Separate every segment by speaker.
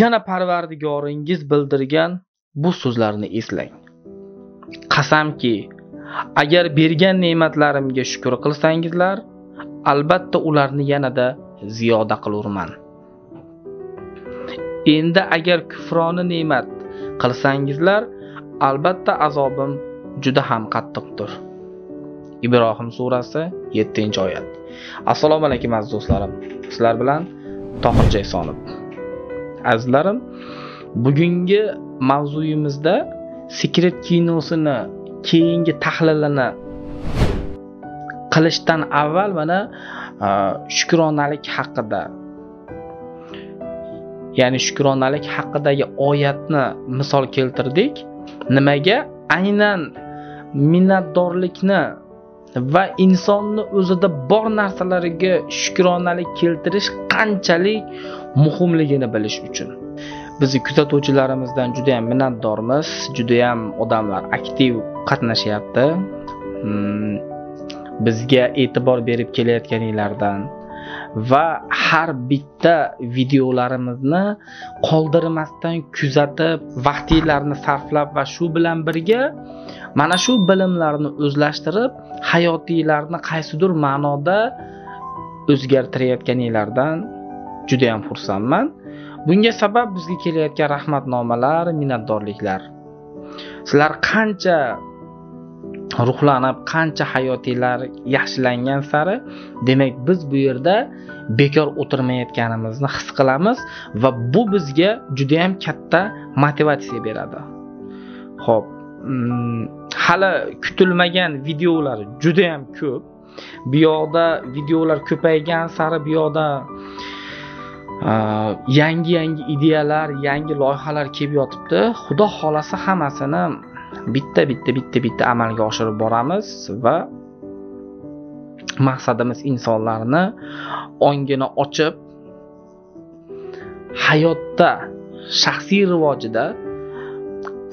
Speaker 1: yana parvardigoringiz bildirgan bu so'zlarni eslang. Qasamki agar bergan ne'matlarimga shukur qilsangizlar albatta ularni yanada ziyoda qilurman. Endi agar kufroni ne'mat qilsangizlar albatta azobim juda ham qattiqdir. Ibrohim surasi 7 oyat. Assalomu alaykum aziz do'stlarim. Sizlar bilan tohir jaysonov. Azizlarim bugungi mavzuyimizda sekret kinosini keyingi tahlilini qilishdan avval mana e, shukronalik haqida ya'ni shukronalik haqidagi oyatni misol keltirdik. Nimaga? Aynan minnatdorlikni va insonni o'zida bor narsalariga shukronalik keltirish qanchalik muhimligini bilish uchun. Bizni kuzatuvchilarimizdan juda yam minnatdormiz. Judayam odamlar aktiv qatnashyapti. Hmm, bizga e'tibor berib kelayotganinglardan va har bitta videolarimizni qoldirmasdan kuzatib vaqtinglarni sarflab va shu bilan birga mana shu bilimlarni o'zlashtirib hayotinglarni qaysidir ma'noda o'zgartirayotganinglardan judayam xursandman. Bunga sabab bizga kelayotgan rahmatnomalar minnatdorliklar. Sizlar qancha ruhlanib qancha hayotinglar yaxshilangan sari demak biz bu yerda bekor o'tirmayotganimizni his qilamiz va bu bizga judayam katta motivatsiya beradi. Ho'p mm, hali kutilmagan videolar juda yam ko'p. Bu yoqda videolar ko'paygan sari bu yoqda yangi yangi ideyalar yangi loyihalar kelib yotibdi. Xudo xohlasa hammasini bitta bitta bitta bitta amalga oshirib boramiz va maqsadimiz insonlarni ongini ochib hayotda shaxsiy rivojida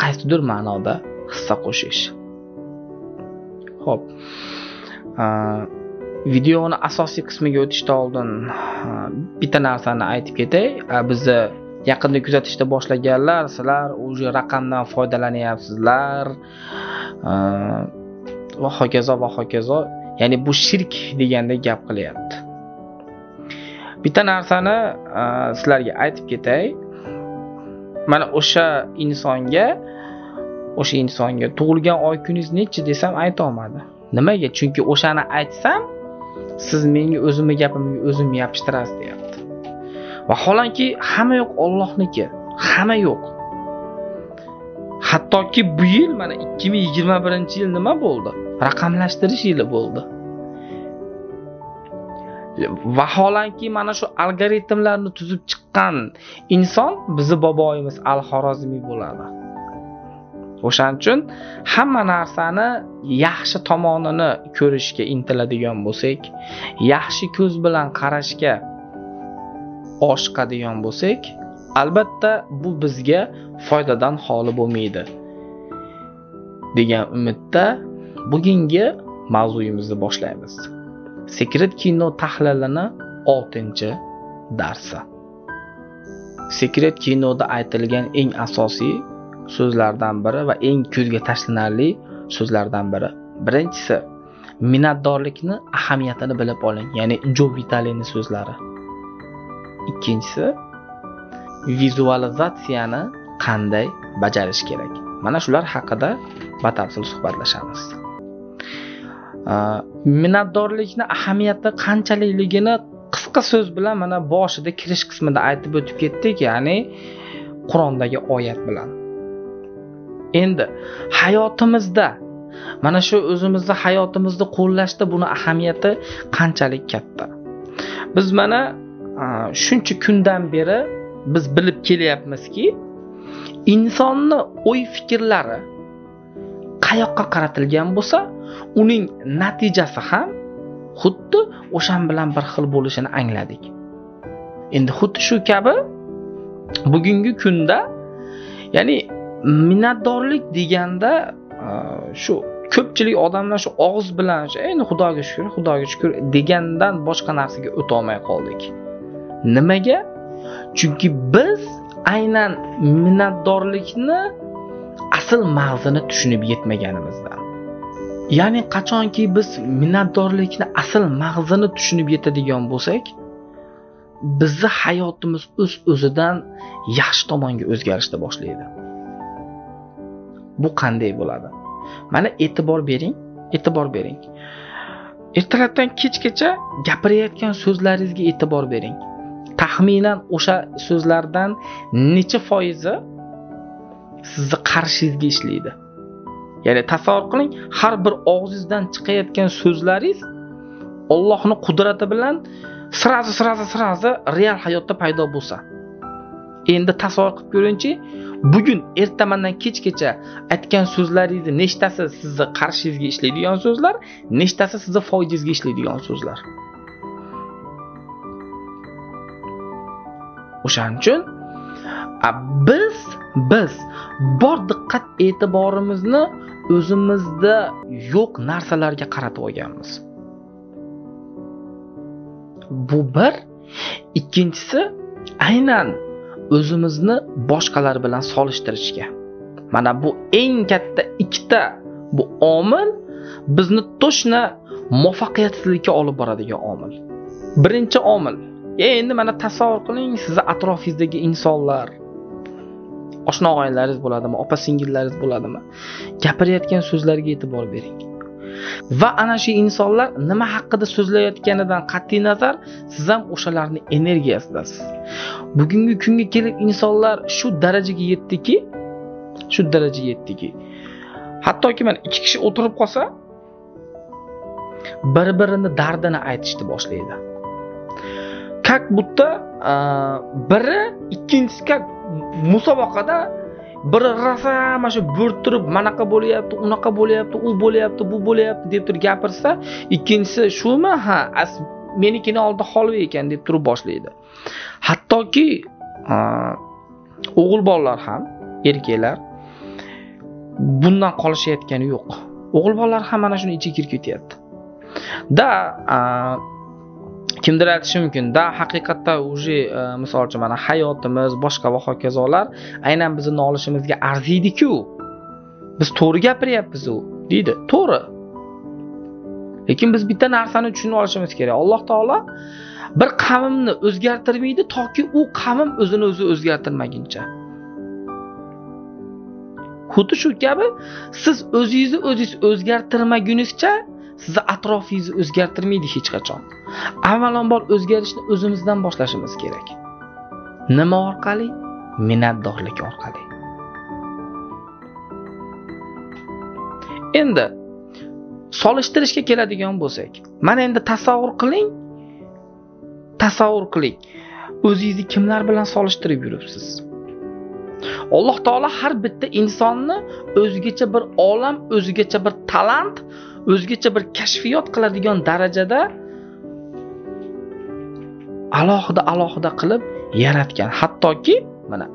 Speaker 1: qaysidir ma'noda hissa qo'shish ho'p videoni asosiy qismiga o'tishdan oldin bitta narsani aytib ketay. Bizni yaqinda kuzatishda boshlaganlar sizlar уже raqamdan foydalanyapsizlar. Va hokazo va hokazo. Ya'ni bu shirk deganda gap qilyapti. Bitta narsani sizlarga aytib ketay. Mana o'sha insonga o'sha insonga. Tug'ilgan oy kuningiz nechi desam aytolmadi. Nimaga? Chunki o'shani aytsam siz menga o'zimni gapimga o'zim yopishtirasiz deyapti. Vaholanki hamma yo'q ollohniki hamma yo'q. Hattoki bu yil mana ikki ming yigirma birinchi yil nima bo'ldi? Raqamlashtirish yili bo'ldi. Vaholanki mana shu algoritmlarni tuzib chiqqan inson bizni boboyimiz al xorozmiy bo'ladi. O'shaning uchun hamma narsani yaxshi tomonini ko'rishga intiladigan bo'lsak yaxshi ko'z bilan qarashga oshiqadigan bo'lsak albatta bu bizga foydadan xoli bo'lmaydi degan umidda bugungi mavzuyimizni boshlaymiz. Sekret kino tahlilini oltinchi darsi. Sekret kinoda aytilgan eng asosiy so'zlardan biri va eng ko'zga tashlanarli so'zlardan biri. Birinchisi minnatdorlikni ahamiyatini bilib oling ya'ni jo vitalini so'zlari. Ikkinchisi vizualizatsiyani qanday bajarish kerak? Mana shular haqida batafsil suhbatlashamiz. Minnatdorlikni ahamiyati qanchalikligini qisqa so'z bilan mana boshida kirish qismida aytib o'tib ketdik ya'ni qur'ondagi oyat bilan. Endi hayotimizda mana shu o'zimizni hayotimizni qo'llashda buni ahamiyati qanchalik katta? Biz mana shuncha kundan beri biz bilib kelyapmizki insonni o'y fikrlari qayoqqa qaratilgan bo'lsa uning natijasi ham xuddi o'shan bilan bir xil bo'lishini angladik. Endi xuddi shu kabi bugungi kunda ya'ni minnatdorlik deganda shu ko'pchilik odamlar shu og'iz bilan endi xudoga shukur xudoga shukur degandan boshqa narsaga o'tolmay qoldik. Nimaga? Chunki biz aynan minnatdorlikni asl mag'zini tushunib yetmaganimizdan. Ya'ni qachonki biz minnatdorlikni asl mag'zini tushunib yetadigan bo'lsak bizni hayotimiz o'z uz o'zidan yaxshi tomonga o'zgarishni boshlaydi. Bu qanday bo'ladi? Mana e'tibor bering e'tibor bering. Ertalabdan kechgacha gapirayotgan so'zlaringizga e'tibor bering. Taxminan o'sha so'zlardan necha foizi sizni qarshingizga ishlaydi? Ya'ni tasavvur qiling har bir og'zingizdan chiqayotgan so'zlaringiz Allohning qudrati bilan srazi srazi srazi real hayotda paydo bo'lsa. Endi tasavvur qilib ko'ringchi bugun ertamandan kechgacha aytgan so'zlaringizni nechtasi sizni qarshingizga ishlaydigan so'zlar nechtasi sizni foydangizga ishlaydigan so'zlar. O'shaning uchun biz biz bor diqqat e'tiborimizni o'zimizda yo'q narsalarga qaratib olganmiz. Bu bir. Ikkinchisi aynan o'zimizni boshqalar bilan solishtirishga. Mana bu eng katta ikkita bu omil bizni to'shna muvaffaqiyatsizlikka olib boradigan omil. Birinchi omil e, endi mana tasavvur qiling sizni atrofingizdagi insonlar oshna og'aynilaringiz bo'ladimi opa singillaringiz bo'ladimi? Gapirayotgan so'zlarga e'tibor bering. Va ana shu insonlar nima haqida so'zlayotganidan qat'iy nazar siz ham o'shalarni energiyasidasiz bugungi kunga kelib insonlar shu darajaga yetdiki shu darajaga yetdiki. Hattoki mana ikki kishi o'tirib qolsa bir birini dardini aytishni boshlaydi. Как будто biri ikkinchisi как musobaqada bir rosa mana shu bo'rttirib manaqa bo'lyapti unaqa bo'lyapti u bo'lyapti bu bo'lyapti deb turib gapirsa ikkinchisi shumi ha menikini oldida holva ekan deb turib boshlaydi. Hattoki o'g'il bolalar ham erkaklar bundan qolishayotgani yo'q. O'g'il bolalar ham mana shuni ichiga kirib ketyapti. Da kimdir aytishi mumkin. Da haqiqatda уже э, misol uchun mana hayotimiz boshqa va hokazolar aynan bizni nolishimizga arziydiku. Biz to'g'ri gapiryapmiz deydi. To'g'ri. Lekin biz bitta narsani tushunib olishimiz kerak. Alloh taolo bir qavmni o'zgartirmaydi toki u qavm o'zini o'zi o'zgartirmaguncha. Xuddi shu kabi siz o'zingizni o'zingiz o'zgartirmagunizcha sizni atrofingizni o'zgartirmaydi hech qachon. Avvalambor o'zgarishni o'zimizdan boshlashimiz kerak. Nima orqali? Minnatdorlik orqali. Endi solishtirishga keladigan bo'lsak mana endi tasavvur qiling. Tasavvur qiling. O'zingizni kimlar bilan solishtirib yuribsiz? Alloh taolo har bitta insonni o'zgacha bir olam o'zgacha bir talant o'zgacha bir kashfiyot qiladigan darajada alohida alohida qilib yaratgan. Hattoki mana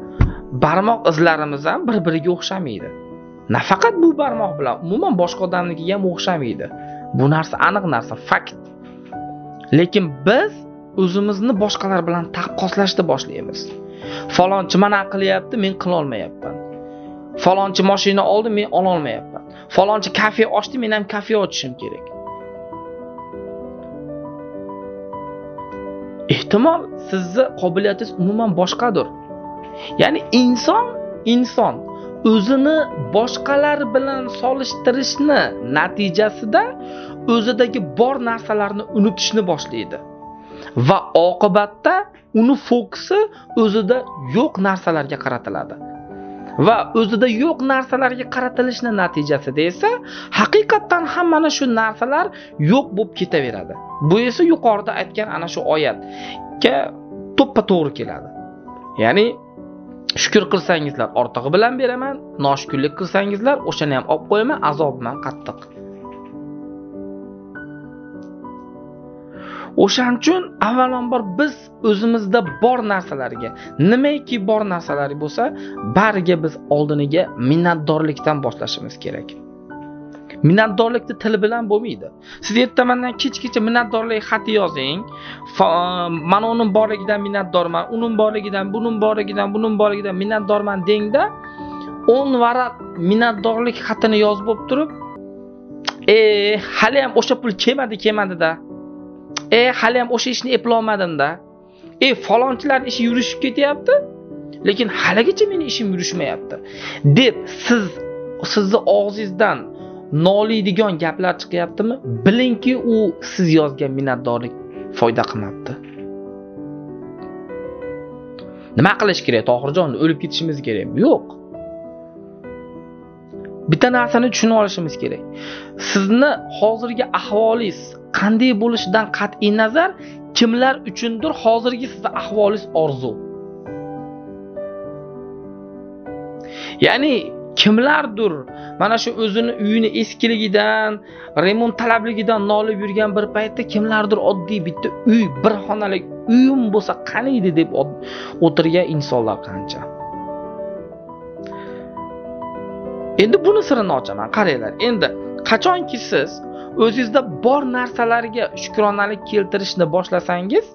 Speaker 1: barmoq izlarimiz ham bir biriga o'xshamaydi. Nafaqat bu barmoq bilan umuman boshqa odamnikiga ham o'xshamaydi. Bu narsa aniq narsa fakt. Lekin biz o'zimizni boshqalar bilan taqqoslashni boshlaymiz. Falonchi mana qilyapti men qilolmayapman. Falonchi moshina oldi men ololmayapman. Falonchi kafe ochdi men ham kafe ochishim kerak. Ehtimol sizni qobiliyatingiz umuman boshqadir. Ya'ni inson inson o'zini boshqalar bilan solishtirishni natijasida o'zidagi bor narsalarni unutishni boshlaydi. Va oqibatda uni fokusi o'zida yo'q narsalarga qaratiladi. Va o'zida yo'q narsalarga qaratilishni natijasida esa haqiqatdan ham mana shu narsalar yo'q bo'lib ketaveradi. Bu esa yuqorida aytgan ana shu oyatga to'ppa to'g'ri keladi. Ya'ni shukur qilsangizlar ortig'i bilan beraman noshukurlik qilsangizlar o'shani ham olib qo'yaman azobim ham qattiq. O'shaning uchun avvalambor biz o'zimizda bor narsalarga nimaiki bor narsalar bo'lsa bariga biz oldiniga minnatdorlikdan boshlashimiz kerak. Minnatdorlikni til bilan bo'lmaydi. Siz ertamandan kechgacha minnatdorlik xati yozing. Mana uni borligidan minnatdorman uni borligidan buni borligidan buni borligidan minnatdorman dengda o'n varaq minnatdorlik xatini yozib bo'lib turib eh, e hali ham o'sha pul kelmadi kelmadida. E hali ham o'sha ishni eplolmadimda. E falonchilar ishi yurishib ketyapti lekin haligacha meni ishim yurishmayapti. Deb siz sizni og'zingizdan noliydigan gaplar chiqyaptimi? Bilingki u siz yozgan minnatdorlik foyda qilmabdi. Nima qilish kerak tohirjon? O'lib ketishimiz kerakmi yo'q. Bitta narsani tushunib olishimiz kerak. Sizni hozirgi ahvolingiz qanday bo'lishidan qat'iy nazar kimlar uchundir hozirgi sizni ahvolingiz orzu? Ya'ni kimlardir mana shu o'zini uyini eskiligidan remont talabligidan nolib yurgan bir paytda kimlardir oddiy bitta uy bir xonalik uyim bo'lsa qaniydi deb o'tirgan insonlar qancha? Endi buni sirini ochaman qaranglar. Endi qachonki siz o'zingizda bor narsalarga shukronalik keltirishni boshlasangiz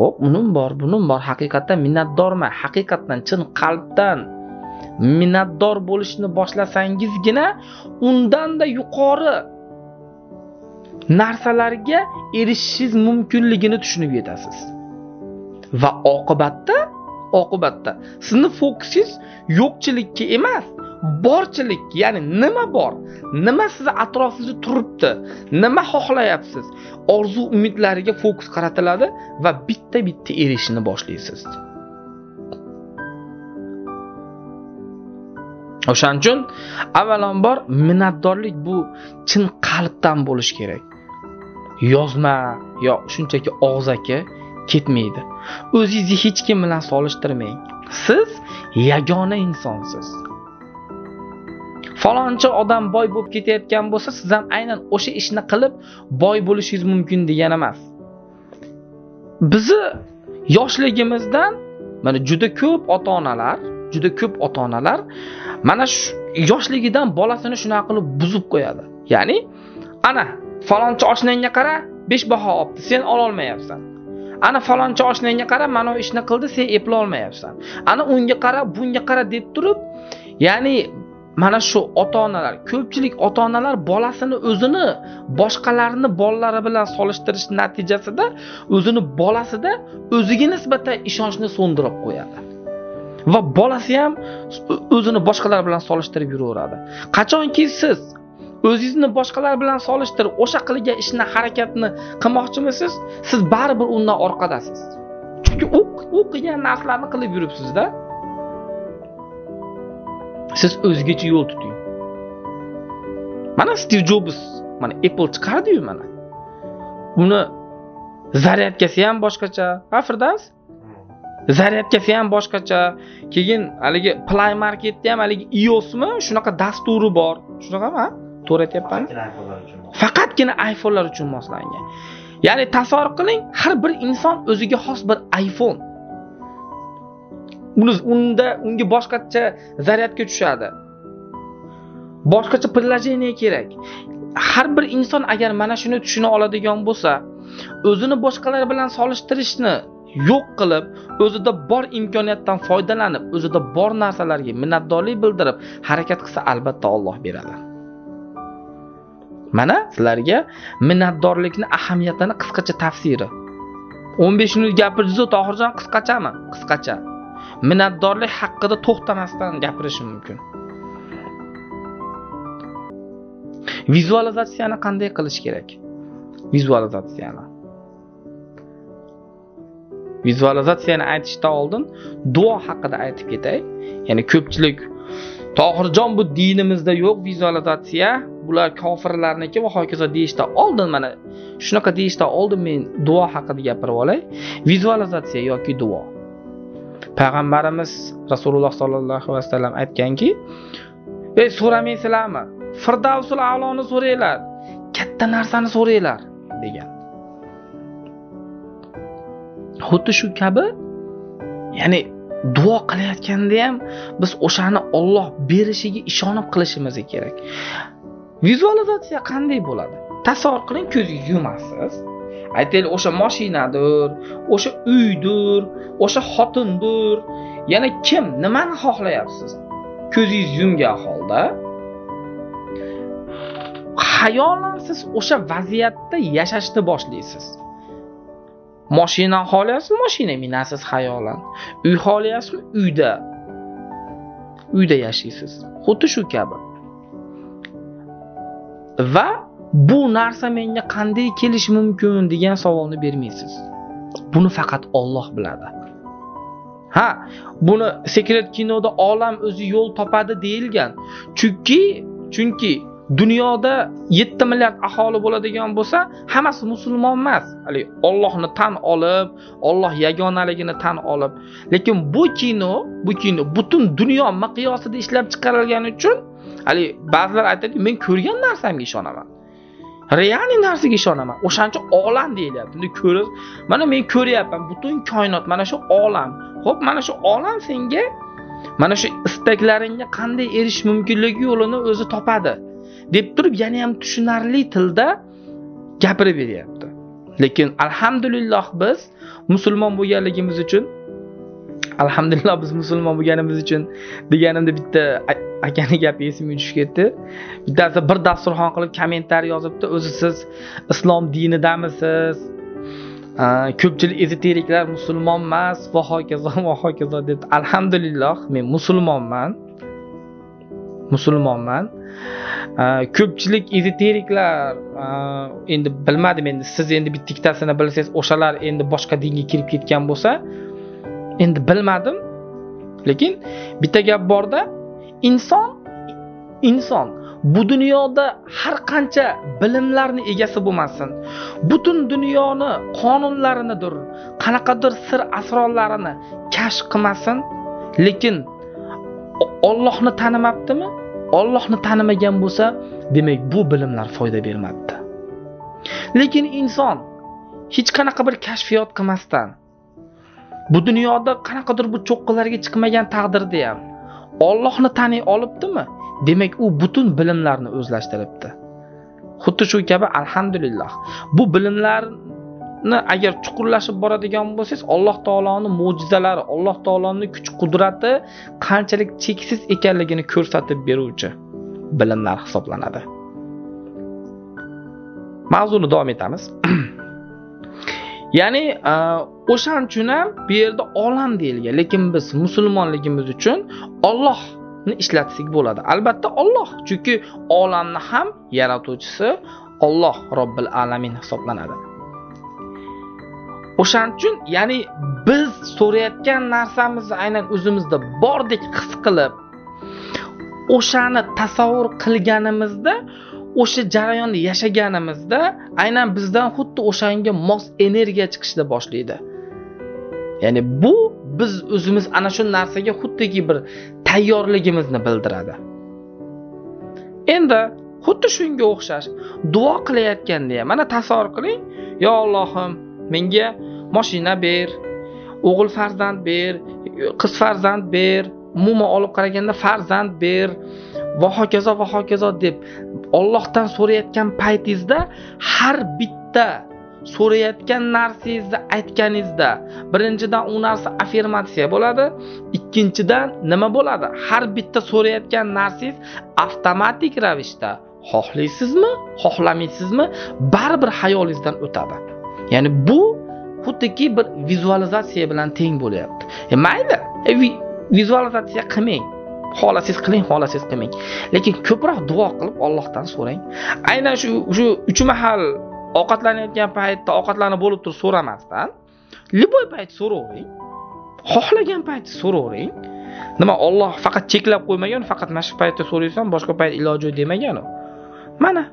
Speaker 1: hop unim bor bunim bor. Haqiqatdan minnatdorman. Haqiqatdan chin qalbdan minnatdor bo'lishni boslasangizgina undanda yuqori narsalarga erishishingiz mumkinligini tushunib yetasiz. Va oqibatda oqibatda sizni fokusingiz yo'qchilikka emas borchilik ya'ni nima bor? Nima sizni atrofingizda turibdi? Nima xohlayapsiz? Orzu umidlariga fokus qaratiladi va bitta bitta erishishni boshlaysiz. O'shaning uchun avvalambor minnatdorlik bu chin qalbdan bo'lishi kerak. Yozma yo shunchaki og'zaki ketmaydi. O'zingizni hech kim bilan solishtirmang. Siz yagona insonsiz. Falonchi odam boy bo'lib ketayotgan bo'lsa siz ham aynan o'sha ishni qilib boy bo'lishingiz mumkin degani emas. Bizni yoshligimizdan mana juda ko'p ota onalar juda ko'p ota onalar mana shu yoshligidan bolasini shunaqa qilib buzib qo'yadi. Ya'ni ana falonchi oshnangga qara besh baho olibdi sen ololmayapsan. Ana falonchi oshnangga qara mana bu ishni qildi sen eplolmayapsan. Ana unga qara bunga qara deb turib ya'ni mana shu ota onalar ko'pchilik ota onalar bolasini o'zini boshqalarni bolalari bilan solishtirish natijasida o'zini bolasida o'ziga nisbatan ishonchni so'ndirib qo'yadi. Va bolasi ham o'zini boshqalar bilan solishtirib yuraveradi. Qachonki siz o'zingizni boshqalar bilan solishtirib o'sha qilgan ishni harakatni qilmoqchimisiz siz? Baribir undan orqadasiz. Chunki u qilgan narsalarni qilib yuribsizda. Siz o'zgacha yo'l tuting. Mana stiv jobs mana apple chiqardiyu mana. Uni zaryadkasi ham boshqacha. A firdaus zaryadkasi ham boshqacha. Keyin haligi play marketda ham haligi iosmi? Shunaqa dasturi bor. Shunaqami to'g'ri aytyapmanmi faqatgina iphonelar uchun moslangan. Ya'ni tasavvur qiling har bir inson o'ziga xos bir iphone. Unda unga boshqacha zaryadga tushadi. Boshqacha приложение kerak. Har bir inson agar mana shuni tushuna oladigan bo'lsa o'zini boshqalar bilan solishtirishni yo'q qilib o'zida bor imkoniyatdan foydalanib o'zida bor narsalarga minnatdorlik bildirib harakat qilsa albatta Alloh beradi. Mana sizlarga minnatdorlikni ahamiyatini qisqacha tafsiri. 15 minut gapirdizu tohirjon qisqachami? Qisqacha. Minnatdorlik haqida to'xtamasdan gapirishi mumkin. Vizualizatsiyani qanday qilish kerak? Vizualizatsiyani. Vizualizatsiyani aytishdan oldin duo haqida aytib ketay. Ya'ni ko'pchilik tohirjon bu dinimizda yo'q vizualizatsiya bular kofirlarniki va hokazo deyishdan oldin mana shunaqa deyishdan oldin men duo haqida gapirib olay. Vizualizatsiya yoki duo? Payg'ambarimiz rasululloh sollallohu alayhi vasallam aytganki ey so'ramaysizlarmi firdavsul avloni so'ranglar katta narsani so'ranglar degan. Xuddi shu kabi ya'ni duo qilayotganda ham biz o'shani Alloh berishiga ishonib qilishimiz kerak. Vizualizatsiya qanday bo'ladi? Tasavvur qiling ko'zingizni yumasiz. Aytaylik o'sha moshinadir o'sha uydir o'sha xotindir. Yana kim? Nimani xohlayapsiz? Ko'zingiz yumgan holda. Hayolan siz o'sha vaziyatda yashashni boshlaysiz. Moshina xohlayapsizmi moshina minasiz hayolan uy xohlayapsizmi? Uyda. Uyda yashaysiz xuddi shu kabi. Va bu narsa menga qanday kelishi mumkin degan savolni bermaysiz. Buni faqat Alloh biladi. Ha buni sekret kinoda olam o'zi yo'l topadi deyilgan. Chunki chunki dunyoda 7 milliard aholi bo'ladigan bo'lsa hammasi musulmon emas. Haligi Allohni tan olib Alloh yagonaligini tan olib. Lekin bu kino bu kino butun dunyo miqyosida ishlab chiqarilgani uchun haligi ba'zilar aytadi men ko'rgan narsamga ishonaman. Realniy narsaga ishonaman. O'shancha olam deyilyapti endi ko'rish mana men ko'ryapman butun koinot mana shu olam. Ho'p mana shu olam senga mana shu istaklaringga qanday erishish mumkinligi yo'lini o'zi topadi. Deb turib yana ham tushunarli tilda gapirib beryapti. Lekin alhamdulillah biz musulmon bo'lganligimiz uchun alhamdulillah biz musulmon bo'lganimiz uchun deganimda bitta akani gapi esimga tushib ketdi. Bittasi bir dasturxon qilib kommentariy yozibdi. O'zi siz islom dinidamisiz? Ko'pchilik ezoteriklar musulmon emas va hokazo va hokazo deb alhamdulillah men musulmonman. Musulmonman. Ko'pchilik ezoteriklar endi bilmadim endi siz endi bitta ikkitasini bilsangiz o'shalar endi boshqa dinga kirib ketgan bo'lsa endi bilmadim. Lekin bitta gap borda inson inson bu dunyoda har qancha bilimlarni egasi bo'lmasin. Butun dunyoni qonunlarinidir qanaqadir sir asrorlarini kashf qilmasin. Lekin Allohni tanimabdimi? Allohni tanimagan bo'lsa demak bu bilimlar foyda bermabdi. Lekin inson hech qanaqa bir kashfiyot qilmasdan bu dunyoda qanaqadir bu cho'qqilarga chiqmagan taqdirda ham Allohni taniy olibdimi? Demak u butun bilimlarni o'zlashtiribdi. Xuddi shu kabi alhamdulillah. Bu bilimlarni agar chuqurlashib boradigan bo'lsangiz alloh taoloni mo'jizalari alloh taoloni kuch qudrati qanchalik cheksiz ekanligini ko'rsatib beruvchi bilimlar hisoblanadi. Mavzuni davom etamiz. Ya'ni o'shaning uchun ham bu yerda olam deyilgan lekin biz musulmonligimiz uchun Allohni ishlatsak bo'ladi. Albatta Alloh chunki olamni ham yaratuvchisi Alloh robbil alamin hisoblanadi. O'shaning uchun ya'ni biz so'rayotgan narsamizni aynan o'zimizda bordek his qilib o'shani tasavvur qilganimizda o'sha jarayonni yashaganimizda aynan bizdan xuddi o'shanga mos energiya chiqishni boshlaydi. Ya'ni bu biz o'zimiz ana shu narsaga xuddiki bir tayyorligimizni bildiradi. Endi xuddi shunga o'xshash duo qilayotganda ham mana tasavvur qiling. Yo Allohim menga mashina ber o'g'il farzand ber qiz farzand ber umuman olib qaraganda farzand ber va hokazo va hokazo deb Allohdan so'rayotgan paytingizda har bitta so'rayotgan narsangizni aytganingizda birinchidan u narsa affirmatsiya bo'ladi ikkinchidan nima bo'ladi? Har bitta so'rayotgan narsangiz avtomatik ravishda xohlaysizmi xohlamaysizmi baribir hayolingizdan o'tadi. Ya'ni bu xuddiki bir vizualizatsiya bilan teng bo'lyapti. E mayli e, vizualizatsiya qilmang. Xohlasangiz qiling xohlasangiz qilmang. Lekin ko'proq duo qilib Allohdan so'rang. Aynan shu shu uch mahal ovqatlanayotgan paytda ovqatlanib bo'lib turib so'ramasdan любой payt so'ravering xohlagan payt so'ravering. Nima Alloh faqat cheklab qo'ymagan faqat mana shu paytda so'raysan boshqa payt iloji yo'q demagan u mana.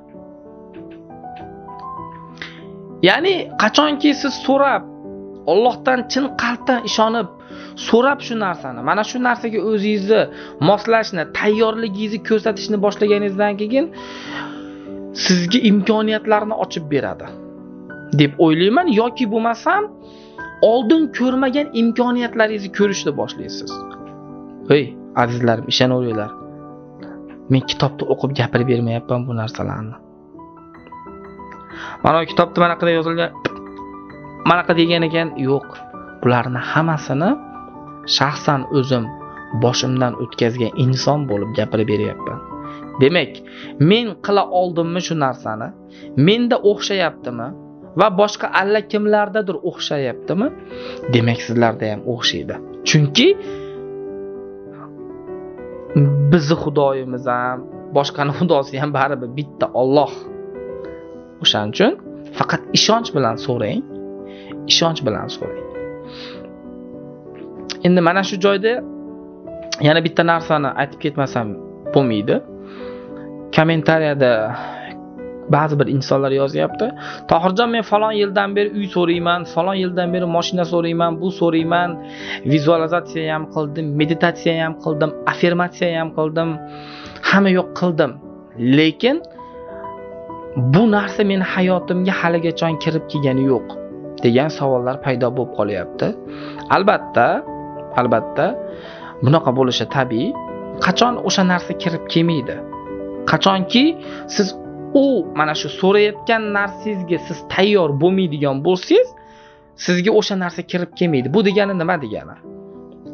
Speaker 1: Ya'ni qachonki siz so'rab Allohdan chin qalbdan ishonib so'rab shu narsani mana shu narsaga o'zingizni moslashni tayyorligingizni ko'rsatishni boshlaganingizdan keyin sizga imkoniyatlarni ochib beradi. Deb o'ylayman. Yoki bo'lmasam oldin ko'rmagan imkoniyatlaringizni ko'rishni boshlaysiz. Ey azizlarim ishonaveringlar. Men kitobni o'qib gapirib bermayapman bu narsalarni. Mana bu kitobda manaqada yozilgan manaqa degan ekan? Yo'q. Bularni hammasini shaxsan o'zim boshimdan o'tkazgan inson bo'lib gapirib beryapman. Demak men qila oldimmi shu narsani? Menda o'xshayaptimi? Va boshqa allakimlardadir o'xshayaptimi? Demak sizlarda ham o'xshaydi. Chunki bizni xudoyimiz ham boshqani xudosi ham baribir bitta Alloh. O'shaning uchun faqat ishonch bilan so'rang. Ishonch bilan so'rang. Endi mana shu joyda yana bitta narsani aytib ketmasam bo'lmaydi. Kommentariyada ba'zi bir insonlar yozyapti. Tohirjon men falon yildan beri uy so'rayman falon yildan beri moshina so'rayman bu so'rayman vizualizatsiya ham qildim meditatsiya ham qildim affirmatsiya ham qildim hamma yo'q qildim. Lekin bu narsa meni hayotimga haligacha kirib kelgani yo'q degan savollar paydo bo'lib qolyapti. Albatta albatta bunaqa bo'lishi tabiiy. Qachon o'sha narsa kirib kelmaydi? Qachonki siz u mana shu so'rayotgan narsangizga siz tayyor bo'lmaydigan bo'lsangiz sizga o'sha narsa kirib kelmaydi. Bu degani nima degani?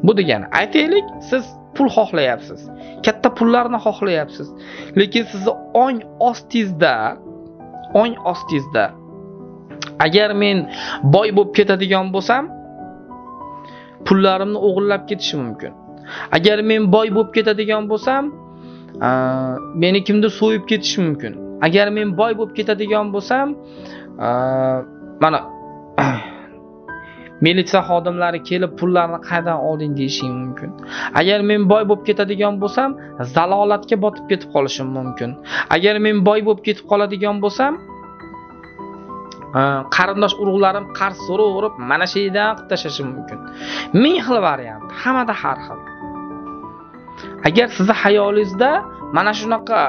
Speaker 1: Bu degani aytaylik siz pul xohlayapsiz. Katta pullarni xohlayapsiz. Lekin sizni ong ostingizda ong ostingizda agar men boy bo'lib ketadigan bo'lsam pullarimni o'g'irlab ketishi mumkin. Agar men boy bo'lib ketadigan bo'lsam meni kimdir so'yib ketishi mumkin. Agar men boy bo'lib ketadigan bo'lsam mana militsiya xodimlari kelib pullarni qayerdan olding deyishing mumkin. Agar men boy bo'lib ketadigan bo'lsam zalolatga botib ketib qolishim mumkin. Agar men boy bo'lib ketib qoladigan bo'lsam qarindosh urug'larim qarz so'raverib mana shu yerdan qilib tashlashi mumkin. Ming xil variant hammada har xil. Agar sizni hayolingizda mana shunaqa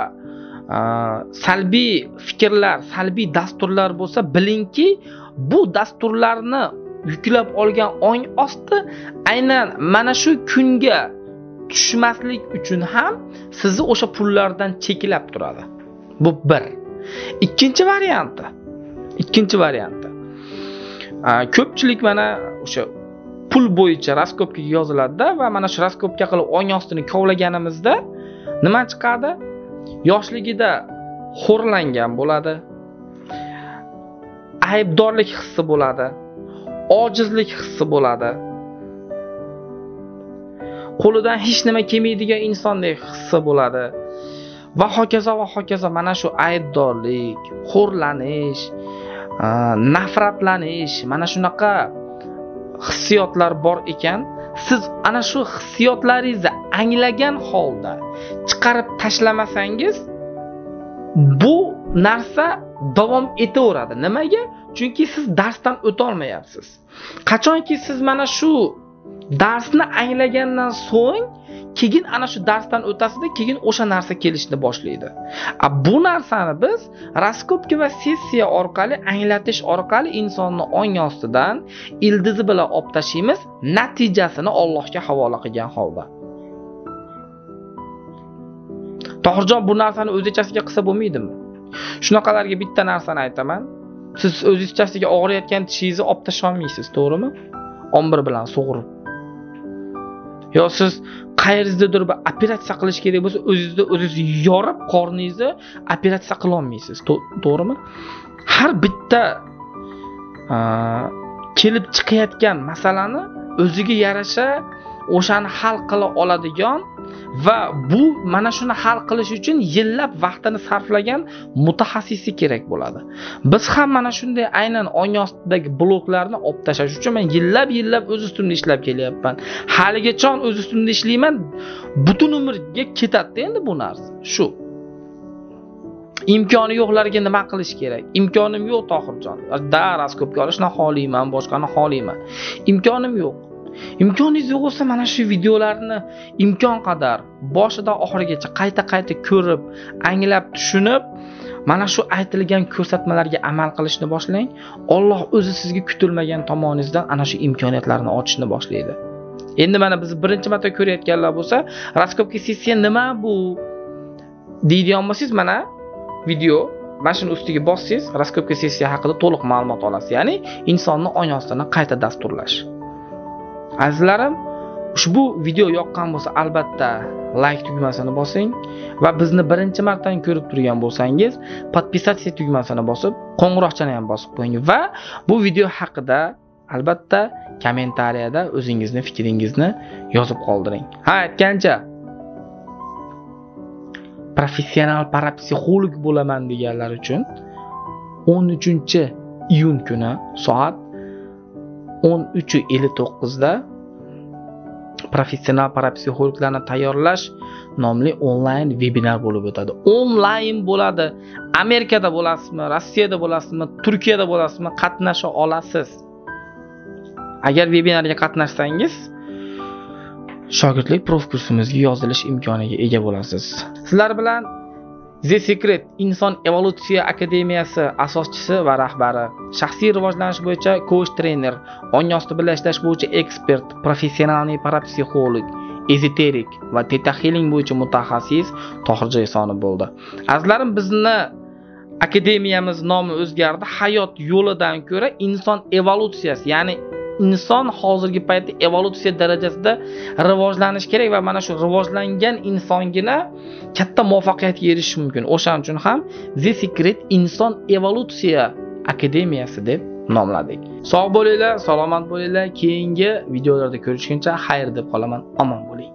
Speaker 1: e, salbiy fikrlar salbiy dasturlar bo'lsa bilingki bu dasturlarni yuklab olgan ong osti aynan mana shu kunga tushmaslik uchun ham sizni o'sha pullardan cheklab turadi. Bu bir. Ikkinchi varianti. Ikkinchi varianti. E, ko'pchilik mana o'sha pul bo'yicha raskopkaga yoziladida va mana shu raskopka qilib ong ostini kovlaganimizda nima chiqadi? Yoshligida xo'rlangan bo'ladi. Aybdorlik hissi bo'ladi. Ojizlik hissi bo'ladi. Qo'lidan hech nima kelmaydigan insondek hissi bo'ladi. Va hokazo va hokazo mana shu aybdorlik xo'rlanish nafratlanish mana shunaqa hissiyotlar bor ekan siz ana shu hissiyotlaringizni anglagan holda chiqarib tashlamasangiz bu narsa davom etaveradi. Nimaga? Chunki siz darsdan o'tolmayapsiz. Qachonki siz mana shu darsni anglagandan so'ng keyin ana shu darsdan o'tasida keyin o'sha narsa kelishni boshlaydi. A bu narsani biz raskopka va sessiya orqali anglatish orqali insonni ong ostidan ildizi bilan olib tashlaymiz natijasini allohga havola qilgan holda. Tohirjon bu narsani o'zichasiga qilsa bo'lmaydimi? Shunaqalarga bitta narsani aytaman. Siz o'zingizchasiga og'riyotgan tishingizni olib tashlolmaysiz to'g'rimi? Ombir bilan sug'urib. Yo siz qayeringizdadir bir operatsiya qilish kerak bo'lsa o'zingizni o'zingiz yorib qorningizni operatsiya qilolmaysiz to'g'rimi? Har bitta kelib chiqayotgan masalani o'ziga yarasha o'shani hal qila oladigan va bu mana shuni hal qilish uchun yillab vaqtini sarflagan mutaxassisi kerak bo'ladi. Biz ham mana shunday aynan ong ostidagi bloklarni olib tashlash uchun men yillab yillab o'z ustimda ishlab kelyapman. Haligacha o'z ustimda ishlayman butun umrga ketadida endi bu narsa. Shu. Imkoni yo'qlarga nima qilish kerak? Imkonim yo'q tohirjon. Da raskopga olishni xohlayman boshqani xohlayman. Imkonim yo'q. Imkoningiz yo'q bo'lsa mana shu videolarni imkon qadar boshidan oxirigacha qayta qayta ko'rib anglab tushunib mana shu aytilgan ko'rsatmalarga amal qilishni boshlang. Olloh o'zi sizga kutilmagan tomoningizdan ana shu imkoniyatlarni ochishni boshlaydi. Endi mana biz birinchi marta ko'rayotganlar bo'lsa raskopka sessiya nima bu? Deydigan bo'lsangiz mana video mana shuni ustiga bossangiz raskopka sessiya haqida to'liq ma'lumot olasiz. Ya'ni insonni ong ostini qayta dasturlash. Azizlarim ushbu video yoqqan bo'lsa albatta layk tugmasini bosing va bizni birinchi marta ko'rib turgan bo'lsangiz подписаться tugmasini bosib qo'ng'iroqchani ham bosib qo'ying va bu video haqida albatta kommentariyada o'zingizni fikringizni yozib qoldiring. Ha aytgancha professional parapsixolog bo'laman deganlar uchun 13 iyun kuni soat 13:59 da professional parapsixologlarni tayyorlash nomli onlayn vebinar bo'lib o'tadi. Onlayn bo'ladi. Amerikada bo'lasizmi rossiyada bo'lasizmi turkiyada bo'lasizmi qatnasha olasiz. Agar vebinarga qatnashsangiz shogirdlik prof kursimizga yozilish imkoniga ega bo'lasiz. Sizlar bilan The Secret Inson evolyutsiya akademiyasi asoschisi va rahbari, shaxsiy rivojlanish bo'yicha coach trener, ong osti bilan ishlash bo'yicha ekspert, professionalniy parapsixolog, ezoterik va teta healing bo'yicha mutaxassis Tohirjon Esonov bo'ldi. Azizlarim, bizni akademiyamiz nomi o'zgardi. Hayot yo'lidan ko'ra inson evolyutsiyasi, ya'ni inson hozirgi paytda evolyutsiya darajasida rivojlanish kerak va mana shu rivojlangan insongina katta muvaffaqiyatga erishish mumkin. O'shaning uchun ham the secret inson evolyutsiya akademiyasi deb nomladik. Sog' bo'linglar salomat bo'linglar. Keyingi videolarda ko'rishguncha xayr deb qolaman. Omon bo'ling.